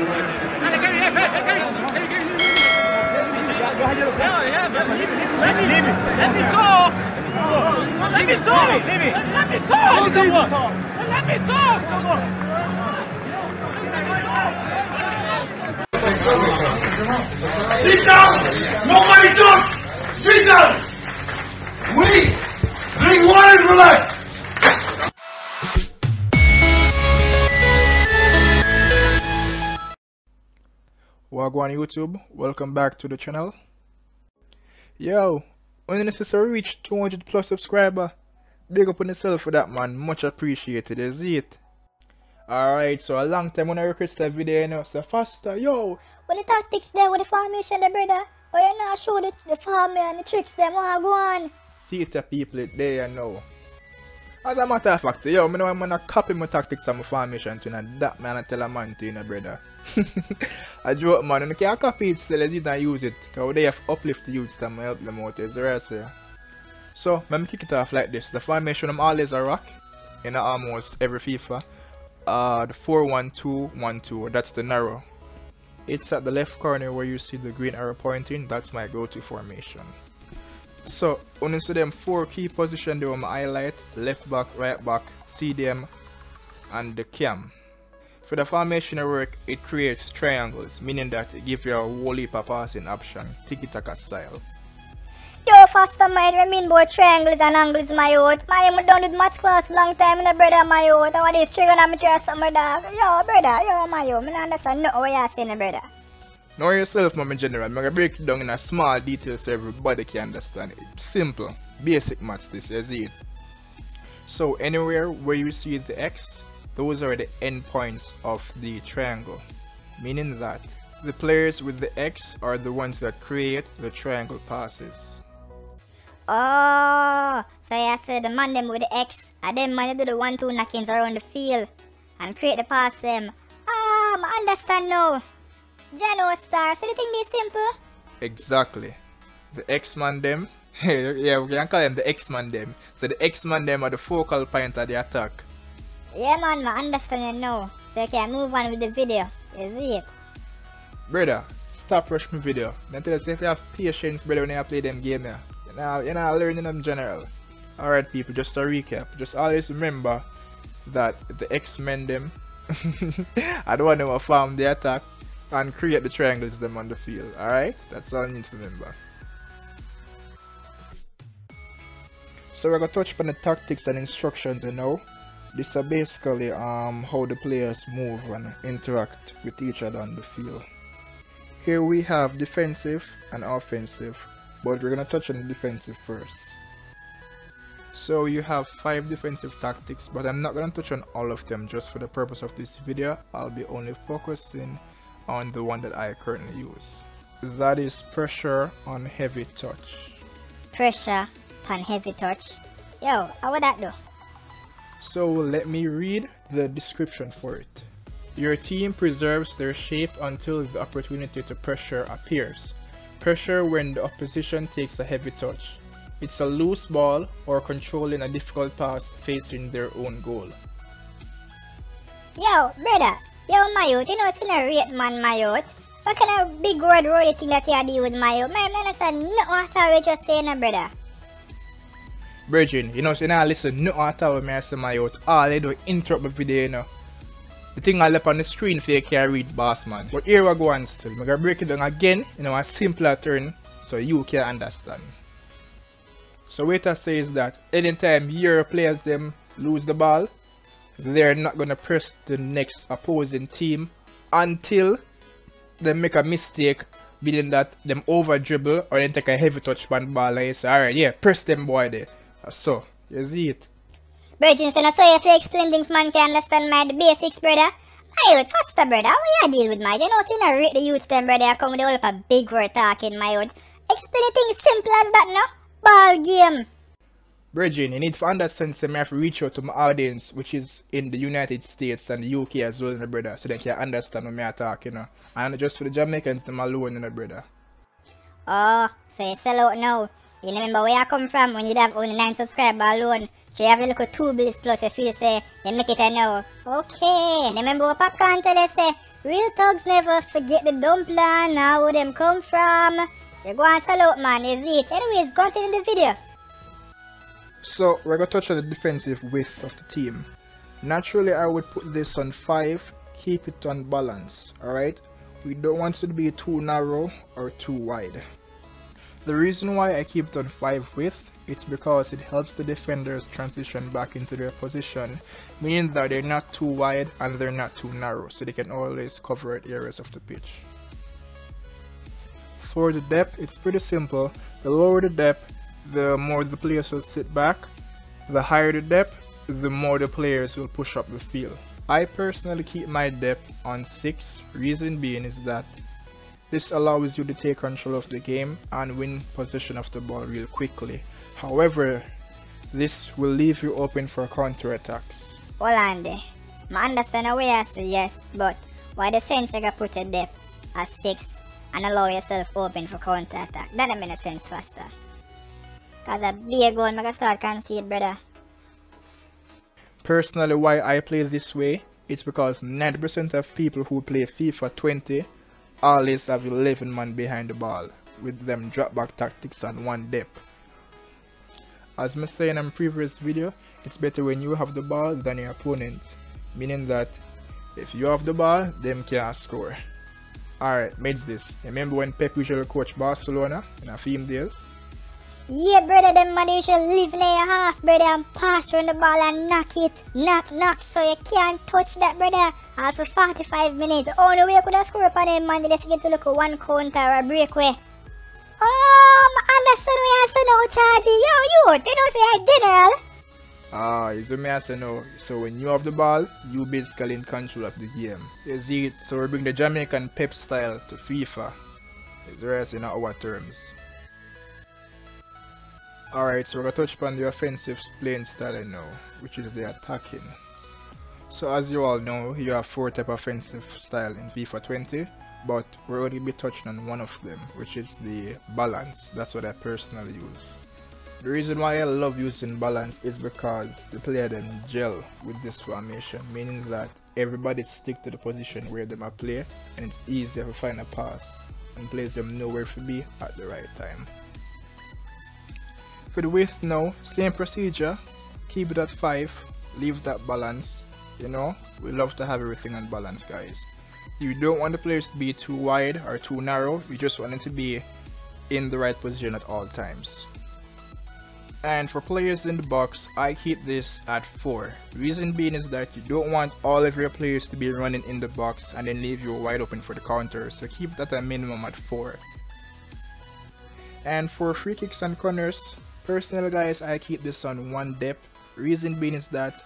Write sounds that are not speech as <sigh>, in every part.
Let me let me talk! Let me talk! Let me talk! Let me talk! Let me talk. Sit down! Nobody talk! Sit down! Wait! Drink water and relax! Wagwan YouTube, welcome back to the channel. Yo, when this reach 200 plus subscriber, big up on yourself for that man, much appreciated, is it? Alright, so a long time when I request that video, you know, so Foster, yo, What the tactics there with the formation there, brother? But you not show the, the form and the tricks them go on. see the people there you know. As a matter of fact, yo, me know I'm gonna copy my tactics and my formation to you that man I tell a man to you know, brother. <laughs> I joke man, and you can't copy it still, you not use it, cause they have uplift the youths and help them out, is the rest here. So, let me kick it off like this. The formation I'm always a rock in almost every FIFA. Uh, the 4-1-2-1-2, that's the narrow. It's at the left corner where you see the green arrow pointing, that's my go-to formation. So, you see them four key position they I'm highlight left back, right back, CDM, and the cam. For the formation work, it creates triangles, meaning that it gives you a whole heap of passing option, tiki-taka style. Yo, Foster mind, I mean about triangles and angles, my youth. My I'm done with math class long time, in the brother, my youth. And what is trigonometry or something, dog? Yo, brother, yo, my youth. Me not understand nothing what you're saying, brother. Know yourself, mama general, I'm gonna break it down in a small detail so everybody can understand it. Simple, basic maths this, is it. So anywhere where you see the X, those are the endpoints of the triangle. Meaning that the players with the X are the ones that create the triangle passes. Oh, so you said the man them with the X, and them man do the one two knockings around the field and create the pass them. Ah, I understand now. Jano star, so the thing is simple. Exactly. The X-Man them, <laughs> yeah, we can call them the X-Man them. So the X-Man them are the focal point of the attack. Yeah man, I understand it now. So you can move on with the video. is it? Brother, stop rush my video. Then tell us if you have patience, brother, when you play them game here. You know, you know, learning them general. Alright people, just a recap. Just always remember that the X-Men them <laughs> I don't want them to farm the attack and create the triangles them on the field. Alright? That's all you need to remember. So we're gonna touch on the tactics and instructions you know. This are basically um how the players move and interact with each other on the field. Here we have defensive and offensive, but we're gonna touch on the defensive first. So you have 5 defensive tactics, but I'm not gonna touch on all of them just for the purpose of this video. I'll be only focusing on the one that I currently use. That is pressure on heavy touch. Pressure on heavy touch. Yo, how would that do? So let me read the description for it. Your team preserves their shape until the opportunity to pressure appears. Pressure when the opposition takes a heavy touch. It's a loose ball or controlling a difficult pass facing their own goal. Yo, brother. Yo, my. You know, it's gonna rate man, my youth. What kind of big word roly thing that you do with my youth? Man, I understand nothing at all what you're saying, brother. Virgin, you know, so now listen, no at when I say my out. All I do interrupt my video, you know. The thing I left on the screen for you can read boss man. But here we go on still. I'm gonna break it down again, you know, a simpler turn so you can understand. So Waiter says that anytime your players them lose the ball, they're not gonna press the next opposing team until they make a mistake, meaning that them over dribble or then take a heavy touch one ball and you say, alright, yeah, press them boy there. So, you see it. Virgin, so now so if you explain things, man can understand my the basics, brother. My youth, Foster, brother. How you deal with my? You know, see, now rate the youths, them, brother. I come with all of a big word talking, my youth. Explain things simple as that, no? Ball game. Virgin, you need to understand so I have reach out to my audience, which is in the United States and the UK as well, you know, brother, so they can understand what I'm talking, you know. And just for the Jamaicans, them alone, you know, brother. Oh, so you sell out now. You remember where I come from when you have only 9 subscribers alone. So you have a little 2 bills plus if you say you make it a now. Okay. Remember what Popcaan tell us say? Real thugs never forget the dumb plan, now where them come from. You go and sell out, man, is it? Anyways, go to the video. So we're gonna touch on the defensive width of the team. Naturally, I would put this on 5, keep it on balance, alright? We don't want it to be too narrow or too wide. The reason why I keep it on 5 width, it's because it helps the defenders transition back into their position, meaning that they're not too wide and they're not too narrow, so they can always cover areas of the pitch. For the depth, it's pretty simple. The lower the depth, the more the players will sit back. The higher the depth, the more the players will push up the field. I personally keep my depth on 6, reason being is that this allows you to take control of the game and win possession of the ball real quickly. However, this will leave you open for counter attacks. Hold on there. I understand way I say yes, but why the sense you put a depth at 6 and allow yourself open for counter attack? That don't make sense Foster. Cause a big goal make a start concede, brother. Personally, why I play this way, it's because 90% of people who play FIFA 20 always have 11 man behind the ball, with them drop back tactics and one depth. As I said in a previous video, it's better when you have the ball than your opponent, meaning that if you have the ball, them can't score. Alright, mates this. Remember when Pep usually coach Barcelona in a theme days? Yeah, brother, them man you should live near your half, brother, and pass around the ball and knock it. Knock, knock, so you can't touch that, brother. All for 45 minutes. The only way you could have scored upon them, man, is to get to look at one counter or a breakaway. Oh, I understand what you say now, Chargy. Yo, you, you know say I did Ah, it's what me I say now. So when you have the ball, you basically in control of the game. You see it, so we bring the Jamaican pep style to FIFA. It's rest in our terms. Alright, so we're gonna touch upon the offensive playing style now, which is the attacking. So as you all know, you have four type of offensive style in FIFA 20, but we're only be touching on one of them, which is the balance. That's what I personally use. The reason why I love using balance is because the player then gel with this formation, meaning that everybody stick to the position where they might play, and it's easier to find a pass and players them know where to be at the right time. For the width now, same procedure, keep it at 5, leave that balance, you know, we love to have everything on balance guys. You don't want the players to be too wide or too narrow, you just want it to be in the right position at all times. And for players in the box, I keep this at 4. Reason being is that you don't want all of your players to be running in the box and then leave you wide open for the counter, so keep that a minimum at 4. And for free kicks and corners, Personally guys, I keep this on one depth. Reason being is that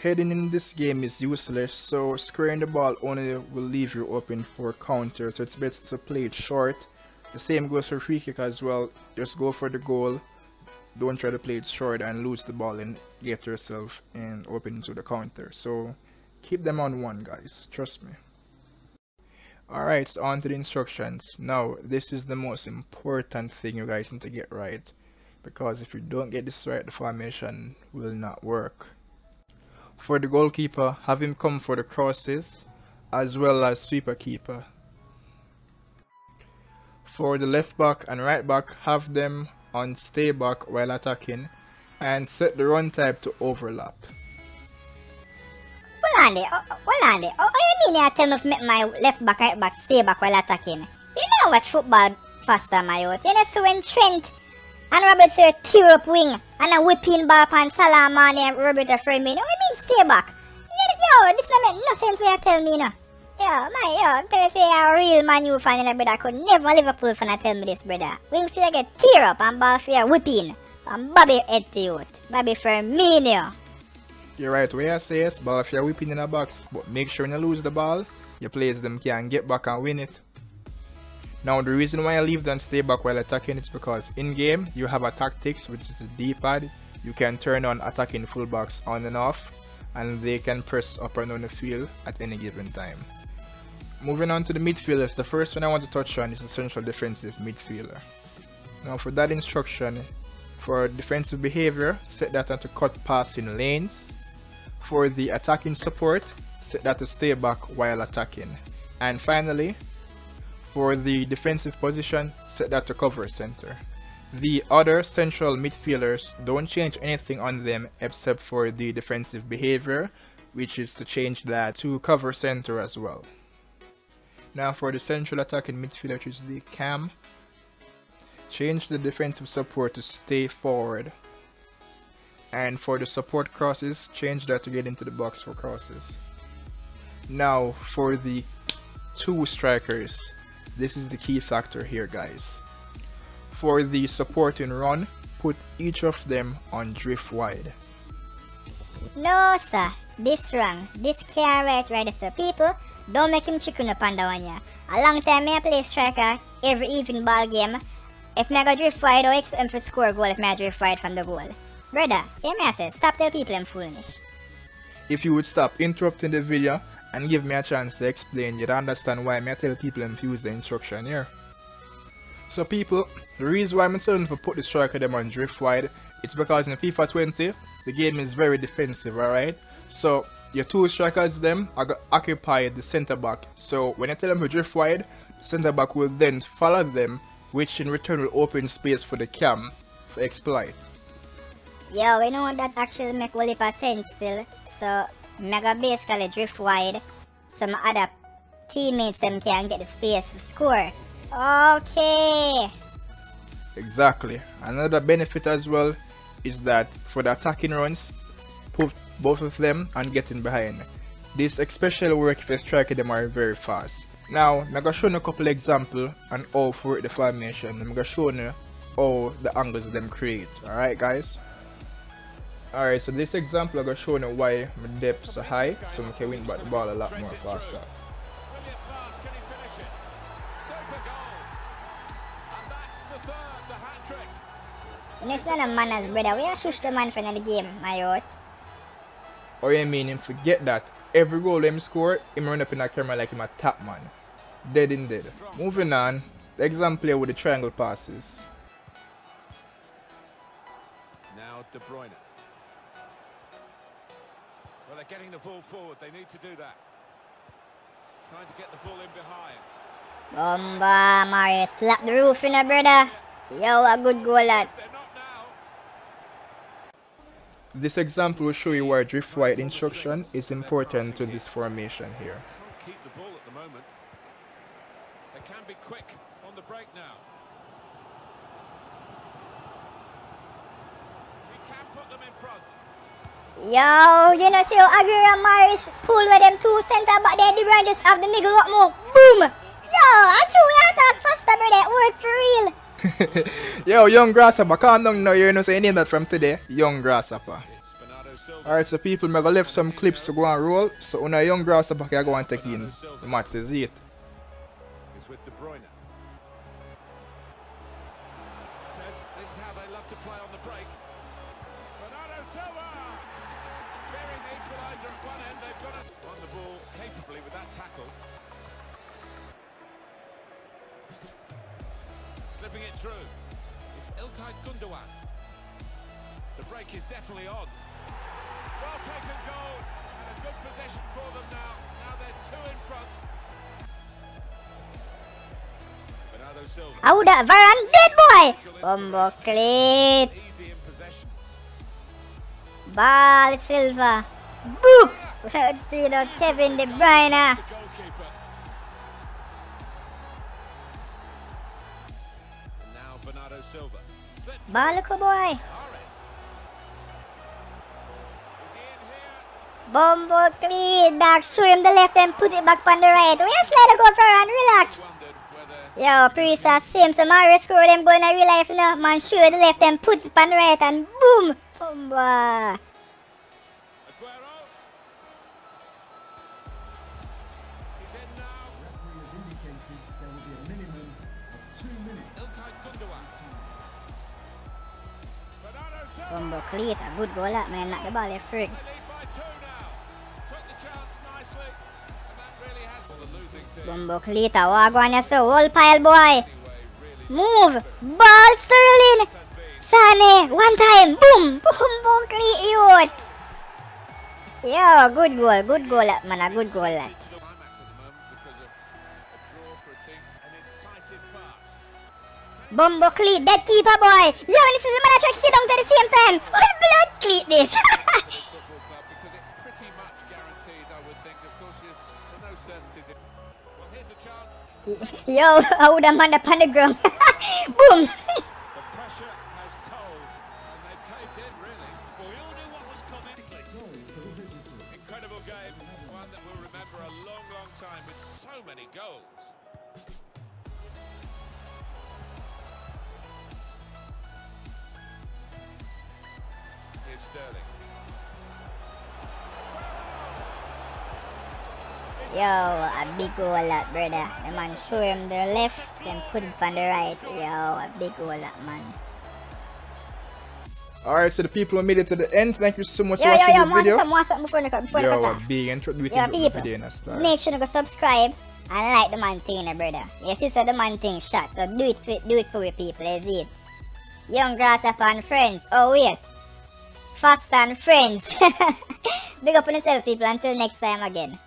heading in this game is useless, so squaring the ball only will leave you open for counter, so it's best to play it short. The same goes for free kick as well, just go for the goal, don't try to play it short and lose the ball and get yourself in open to the counter. So keep them on one guys, trust me. Alright, so on to the instructions. Now, this is the most important thing you guys need to get right because if you don't get this right the formation will not work. For the goalkeeper, have him come for the crosses as well as sweeper keeper. For the left back and right back, have them on stay back while attacking and set the run type to overlap. Hold on there, hold on there. Oh, you mean you tell me to make my left back, right back stay back while attacking? You know watch football Foster, my youth. You know so when Trent and Robert say tear up wing and a whipping ball pan Salah Mane Robert a I mean stay back. Yo, this not make no sense where you tell me no. Yo, my yo, tell you say a real Man U fan in a brother could never Liverpool fan tell me this brother. Wing you get tear up and ball you whipping. And Bobby head to youth. Bobby Firmino. You're right, where I say yes, ball you're whipping in a box, but make sure you lose the ball, your players them can get back and win it. Now the reason why I leave them stay back while attacking is because in game you have a tactics which is a D-pad. You can turn on attacking fullbacks on and off and they can press up and down the field at any given time. Moving on to the midfielders, the first one I want to touch on is the central defensive midfielder. Now for that instruction, for defensive behavior, set that to cut passing lanes. For the attacking support, set that to stay back while attacking. And finally, for the defensive position, set that to cover center. The other central midfielders don't change anything on them except for the defensive behavior, which is to change that to cover center as well. Now for the central attacking midfielder, which is the cam, change the defensive support to stay forward. And for the support crosses, change that to get into the box for crosses. Now for the two strikers, this is the key factor here guys. For the supporting run, put each of them on drift wide. No sir, this wrong. This can't right right so people don't make him chicken up under one ya. A long time me I play striker every even ball game. If I go drift wide, I oh, expect him to score goal if I drift wide from the goal. Brother, hear me I say, stop tell people I'm foolish. If you would stop interrupting the video and give me a chance to explain, you'd understand why I tell people I'm the instruction here. So people, the reason why I'm telling you to put the striker them on drift wide, it's because in FIFA 20, the game is very defensive, alright? So your two strikers them are to occupy the center back. So when you tell them to drift wide, the center back will then follow them, which in return will open space for the cam for exploit. Yeah, we know that actually make a sense still. So, mega basically drift wide. Some other teammates them can get the space to score. Okay. Exactly. Another benefit as well is that for the attacking runs, put both of them and getting behind. This especially work if you strike them are very fast. Now, I'm gonna show you a couple examples and how for the formation. I'm gonna show you how the angles them create. Alright guys? Alright, so this example I'm gonna show you why my depths are high, so I can win back the ball a lot more faster. Next na ng manners, brother. We are shush the man for the game, my youth. Or you mean him forget that every goal him score, him run up in a camera like him a top man. Dead in dead. Moving on, the example here with the triangle passes. Now De Bruyne. Well, they're getting the ball forward. They need to do that. Trying to get the ball in behind. Bomba, Mario. Slap the roof in a brother. Yo, a good goal, lad. They're not now. This example will show you why drift wide instruction is important to this formation here. Keep the ball at the moment. They can be quick on the break now. He can put them in front. Yo, you know, see how Aguero and Mahrez pull with them two center back there, De Bruyne just have the middle what more. Boom! Yo, I true we attack faster, brother. It work for real. <laughs> Yo, young grasshopper, calm down now, you know, so you name that from today. Young grasshopper. It's Bernardo Silva. Alright, so people, may go left some clips to go and roll. So when a young grasshopper can go and take in the match is it. is with De Bruyne. Through. It's Ilkay Gundogan. The break is definitely on. Well taken goal and a good possession for them now. Now they're two in front. Bernardo Silva. How that Varane dead boy. Bombo clip. Easy in possession. Ball Silva. Boop. Let's see those Kevin De Bruyne. Ball ko boy. Bombo clean. Back show him the left and put it back on the right. Oh, we just let it go Varane. Relax. Wondered whether Yo, Prisa same so Mario score them going in real life now. Man show the left and put it on the right and boom. Bombo. Bombo clean. A good goal that man. Knock the ball left team. Bombo clean. Wagwan so. Whole pile boy. Move. Ball Sterling. Sane. One time. Boom. Bombo clean youth. Yo, good goal, good goal man, a good goal that. Bumbo cleat, dead keeper boy. Yo, this is the I try to the same time. What blood cleat this? <laughs> Yo, I would have man the. <laughs> Boom. Incredible game, one that we'll remember a long, long time with so many goals. Yo, a big goal that, brother. The man show him the left, then put it on the right. Yo, a big goal that, man. Alright, so the people who made it to the end, thank you so much Yo, for yo, watching yo, this want video. some, something before the before Yo, big intro we Yo, people, video make sure to go subscribe and like the man thing, eh, brother. Yes, it's the man thing shot, so do it for, do it for your people, is it? Young grasshopper and friends. Oh, wait. Fast and friends. <laughs> Big up on yourself, people. Until next time again.